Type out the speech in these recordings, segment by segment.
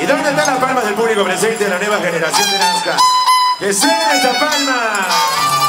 ¿Y dónde están las palmas del público presente de la nueva generación de Nazca? ¡Que suene esta palma!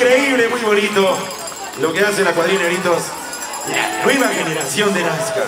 Increíble, muy bonito lo que hace la cuadrilla Negritos, la nueva generación de Nazca.